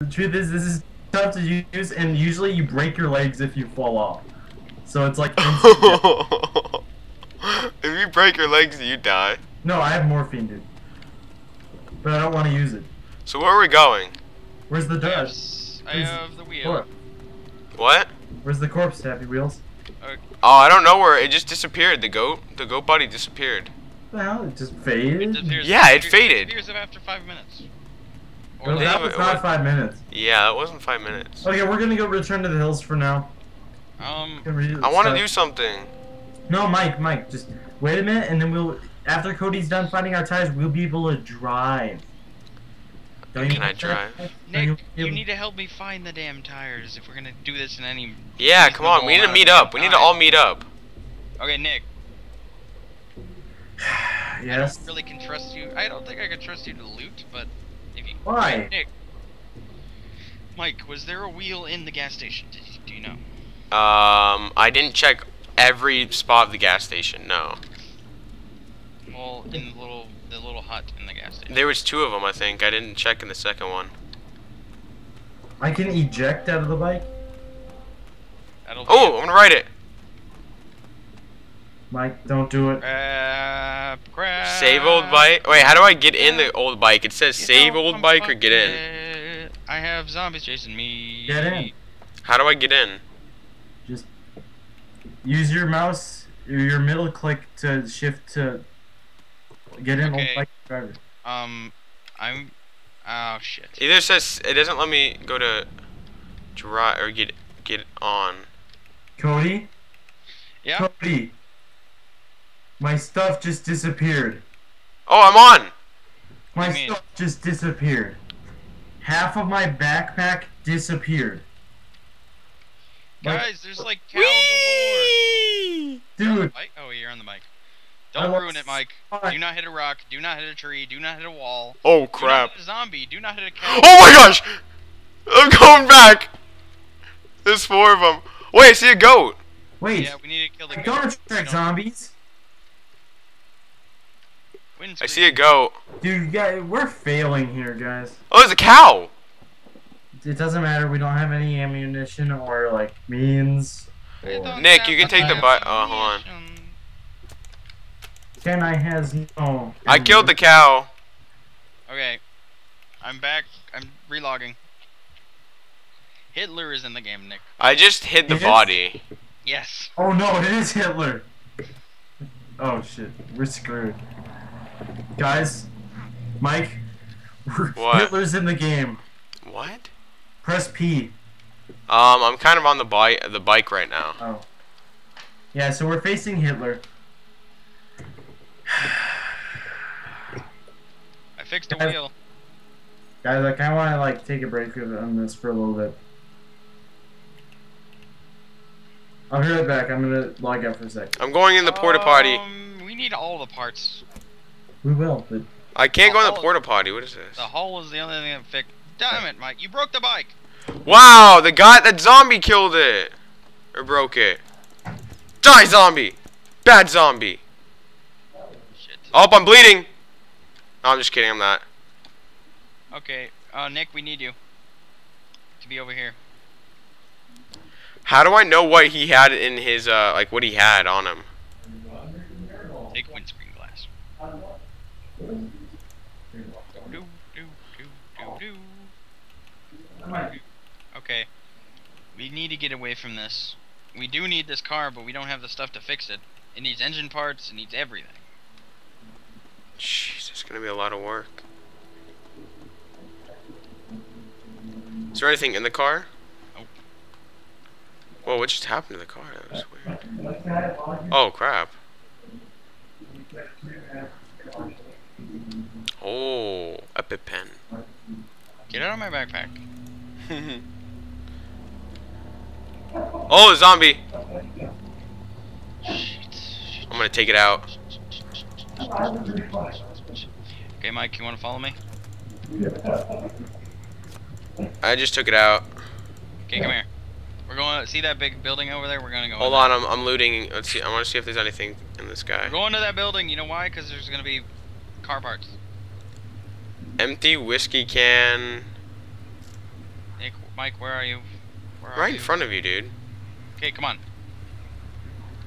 The truth is, this is tough to use, and usually you break your legs if you fall off. So it's like. if you break your legs, you die. no, I have morphine, dude. But I don't want to use it. So where are we going? Where's the I have, dust? s- I Please. have the wheel. Corpse. What? Where's the corpse, Happy Wheels? Oh, I don't know where. It just disappeared. The goat, the goat body disappeared. What the hell? It just faded? disappears- Yeah, it disappears- faded. disappears after five minutes. Or Well, that was not five minutes. Yeah, that wasn't five minutes. Okay, we're gonna go return to the hills for now. Um, I want to do something. No, Mike, Mike, just wait a minute, and then we'll. After Cody's done finding our tires, we'll be able to drive. Don't Can I drive? Don't Nick, you feel- need to help me find the damn tires if we're gonna do this in any. Yeah, come on. We need to meet up. We need to all meet up. Okay, Nick. Yes. I don't really can trust you. I don't think I can trust you to loot, but if you. Why? Nick. Mike, was there a wheel in the gas station? Did you, do you know? Um, I didn't check every spot of the gas station. No, Well, in the little the little hut in the gas station. there was two of them. I think I didn't check in the second one. I can eject out of the bike. That'll Oh, I'm gonna ride it. Mike, don't do it. Grab, grab. Save old bike. Wait, how do I get in the old bike? It says You save old bike or get in. fucking- I have zombies chasing me. Get in. How do I get in? Just use your mouse, or your middle click to shift to get in Okay. old bike driver. Um, I'm. Oh shit. It either says it doesn't let me go to drive or get get on. Cody, Yeah. Cody, my stuff just disappeared. Oh, I'm on. My do you mean? stuff just disappeared. Half of my backpack disappeared. Like- Guys, there's like cow galore. The Dude. Oh, you're on the mic. Don't lost ruin it, Mike. five- Do not hit a rock. Do not hit a tree. Do not hit a wall. Oh Do not crap. hit a zombie. Do not hit a cow. Oh my gosh! I'm going back. There's four of them. Wait, I see a goat. wait, Yeah, we need to kill the I goat. don't We attract don't- zombies. Wind I see a goat. Dude, yeah, we're failing here, guys. Oh, there's a cow. It doesn't matter. We don't have any ammunition or like means. Or- Nick, you can take the enough bi- oh, hold on. ammunition. Ken, I has no. I killed the cow. Okay, I'm back. I'm relogging. Hitler is in the game, Nick. I just hid the Yes. body. Yes. Oh no, it is Hitler. Oh shit, we're screwed. Guys, Mike, What? Hitler's in the game. What? Press P. Um, I'm kind of on the bike the bike right now. Oh. Yeah, so we're facing Hitler. I fixed the Guys- wheel. Guys, I kind of want to like take a break on this for a little bit. I'll be right back. I'm gonna log out for a sec. I'm going in the porta potty. Um, we need all the parts. We will, but I can't go in the porta potty. What is this? The hole is the only thing that fixed. Damn it, Mike! You broke the bike. Wow, the guy that zombie killed it or broke it. Die, zombie. Bad zombie. Shit. Oh, I'm bleeding. No, I'm just kidding. I'm not. Okay, uh, Nick, we need you to be over here. How do I know what he had in his uh like what he had on him? Take windscreen glass. Do do do do do. Oh. Okay. We need to get away from this. We do need this car, but we don't have the stuff to fix it. It needs engine parts. It needs everything. Jeez, it's gonna be a lot of work. Is there anything in the car? Nope. Whoa, what just happened to the car? That was weird. Oh crap. Oh, EpiPen. Get out of my backpack. oh, a zombie. I'm gonna take it out. Okay, Mike, you want to follow me? I just took it out. Okay, come here. We're going to See that big building over there? We're gonna go. Hold on, I'm, I'm looting. Let's see. I want to see if there's anything in this guy. We're going to that building. You know why? Because there's gonna be car parts. Empty whiskey can. Nick, Mike, where are you? Where are Right in front of you, dude. Okay, come on.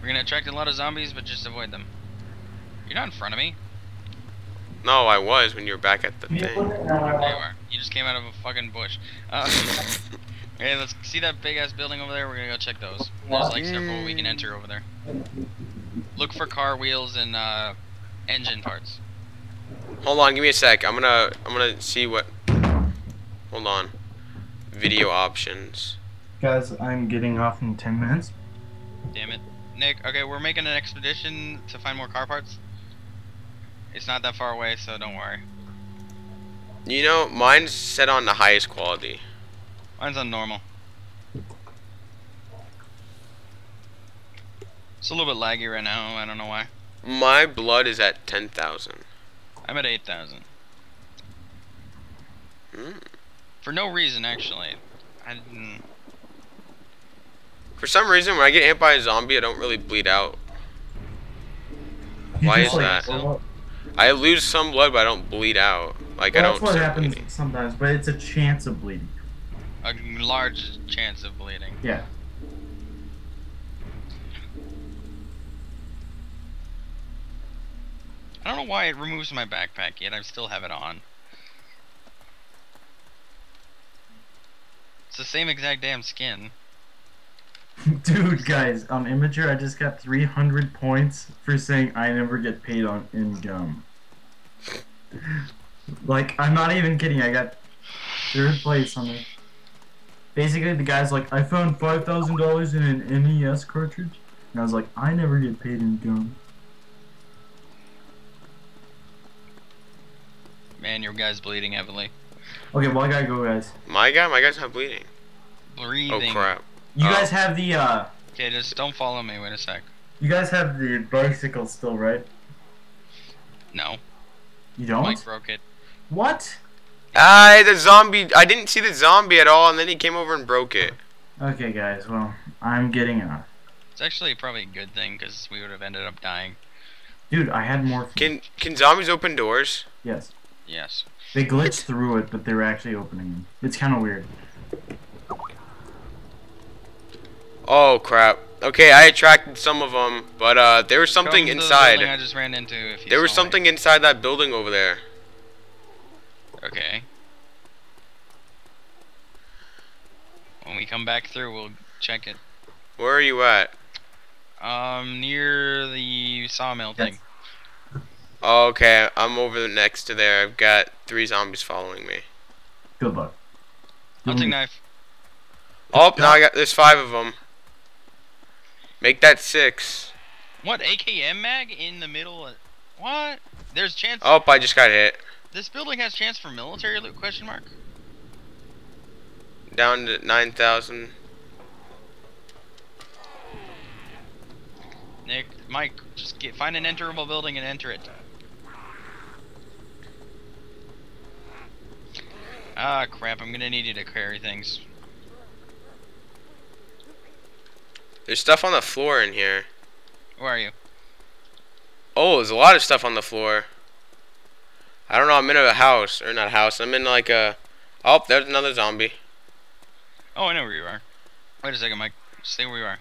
We're gonna attract a lot of zombies, but just avoid them. You're not in front of me. No, I was when you were back at the thing. There you are. You just came out of a fucking bush. Uh, okay, let's see that big ass building over there. We're gonna go check those. There's like several we can enter over there. Look for car wheels and uh, engine parts. Hold on, give me a sec. I'm gonna I'm gonna see what. Hold on. Video options. Guys, I'm getting off in 10 minutes. Damn it. Nick, okay, we're making an expedition to find more car parts. It's not that far away, so don't worry. You know, mine's set on the highest quality. Mine's on normal. It's a little bit laggy right now, I don't know why. My blood is at 10,000. I'm at 8,000. Hmm. For no reason, actually. I didn't... For some reason, when I get hit by a zombie, I don't really bleed out. You Why is like, that? I lose some blood, but I don't bleed out. Like, I don't That's what happens bleeding. sometimes, but it's a chance of bleeding. A large chance of bleeding. Yeah. I don't know why it removes my backpack yet. I still have it on. It's the same exact damn skin. Dude, guys, on Imgur, I just got 300 points for saying I never get paid on in gum. Like, I'm not even kidding. I got third place on it. Basically, the guy's like, I found five thousand dollars in an NES cartridge, and I was like, I never get paid in gum. Man, your guy's bleeding heavily. Okay, well, I gotta go, guys. My guy? My guy's not bleeding. Breathing. Oh, crap. You Oh. guys have the uh, Okay, just don't follow me. Wait a sec. you guys have the bicycle still, right? No, You don't. Mike broke it. What? Ah, the zombie. I didn't see the zombie at all, and then he came over and broke it. Okay, guys. Well, I'm getting off. It's actually probably a good thing because we would have ended up dying. Dude, I had more. Can can zombies open doors? Yes. Yes. They glitched through it, but they were actually opening them. It's kind of weird. Oh crap. Okay, I attracted some of them, but uh, there was something Come to the inside. building I just ran into. If There was saw me. something inside that building over there. Okay. When we come back through, we'll check it. Where are you at? Um, near the sawmill Yes. thing. Okay, I'm over next to there. I've got three zombies following me. Good luck. Hunting Mm. knife. Oh, now I got there's five of them. Make that six. What AKM mag in the middle? Of, what? There's chance. Oh, I just got hit. This building has chance for military loot? Question mark. Down to nine thousand. Nick, Mike, just get find an enterable building and enter it. Ah, crap! I'm gonna need you to carry things. There's stuff on the floor in here. Where are you? Oh, there's a lot of stuff on the floor. I don't know. I'm in a house or not a house. I'm in like a. Oh, there's another zombie. Oh, I know where you are. Wait a second, Mike. Stay where you are.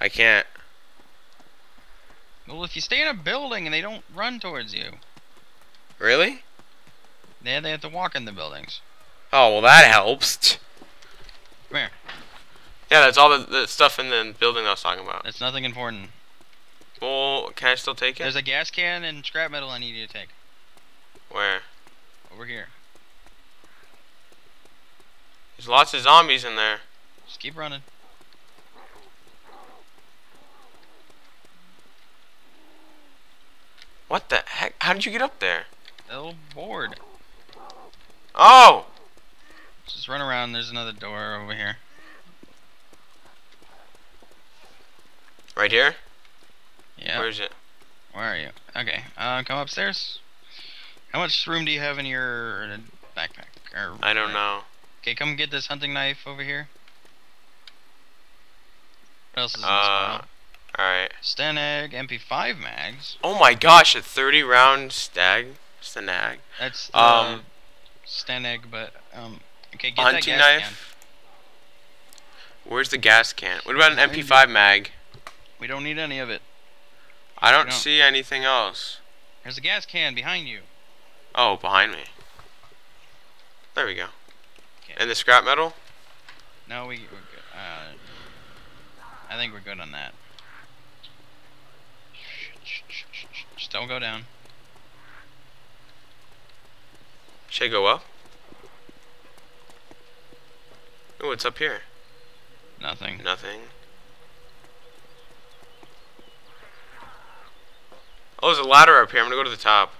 I can't. Well, if you stay in a building and they don't run towards you, Really? they they have to walk in the buildings. Oh well, that helps. Come here. Yeah, that's all the, the stuff in the building I was talking about. That's nothing important. Well, can I still take it? There's a gas can and scrap metal I need you to take. Where? Over here. There's lots of zombies in there. Just keep running. What the heck? How did you get up there? Oh, board. Oh! Just run around. There's another door over here. Right here? Yeah. Where is it? Where are you? Okay. Uh, come upstairs. How much room do you have in your uh, backpack? Or, I don't know. Okay, come get this hunting knife over here. What else is in this Uh, alright. Stanag MP5 mags. Oh my gosh, a 30 round stag? Snag. That's the Um, Stanag, but um. Okay, get that Hunting gas can. knife. Where's the gas can? What about an MP5 mag? We don't need any of it. I don't No. see anything else. There's a gas can behind you. Oh, behind me. There we go. Okay. And the scrap metal? No, we, we're good. Uh, I think we're good on that. Just don't go down. Should I go up? Oh, what's up here? Nothing. Nothing. Oh, there's a ladder up here. I'm gonna go to the top.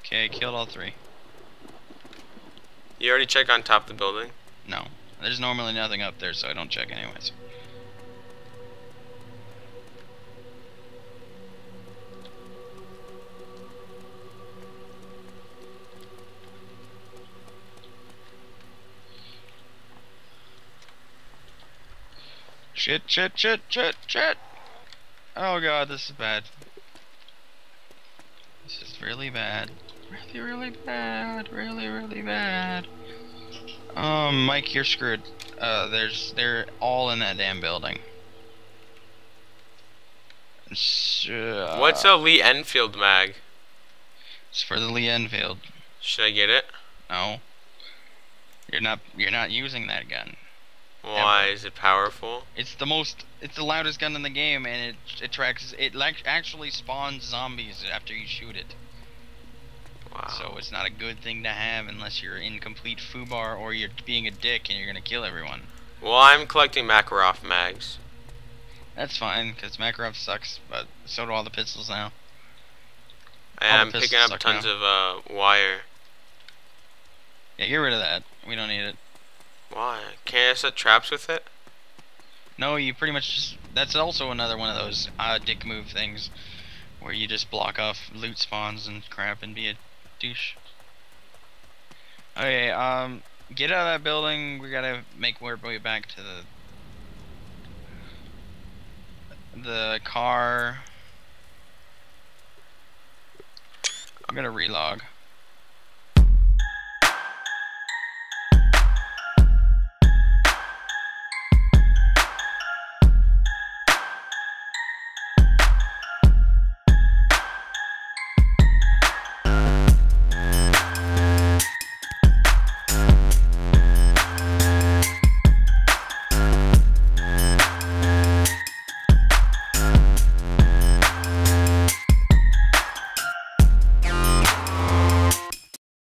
Okay, killed all three. You already check on top of the building? No. There's normally nothing up there, so I don't check anyways. Shit, shit, shit, shit, shit! Oh god, this is bad. This is really bad. Really, really bad. Really, really bad. Um, Mike, you're screwed. Uh, there's they're all in that damn building. Uh, What's a Lee Enfield mag? It's for the Lee Enfield. Should I get it? No. You're not. You're not using that gun. Why? Ever. Is it powerful? It's the most. It's the loudest gun in the game, and it tracks. It like actually spawns zombies after you shoot it. Wow. So it's not a good thing to have unless you're in complete foobar or you're being a dick and you're gonna kill everyone. Well, I'm collecting Makarov mags. That's fine, because Makarov sucks, but so do all the pistols now. And I'm picking up tons now. of uh, wire. Yeah, get rid of that. We don't need it. Why? Can't I set traps with it? No, you pretty much just. That's also another one of those uh, dick move things, where you just block off loot spawns and crap and be a douche. Okay, um, get out of that building. We gotta make our way back to the the car. I'm gonna relog.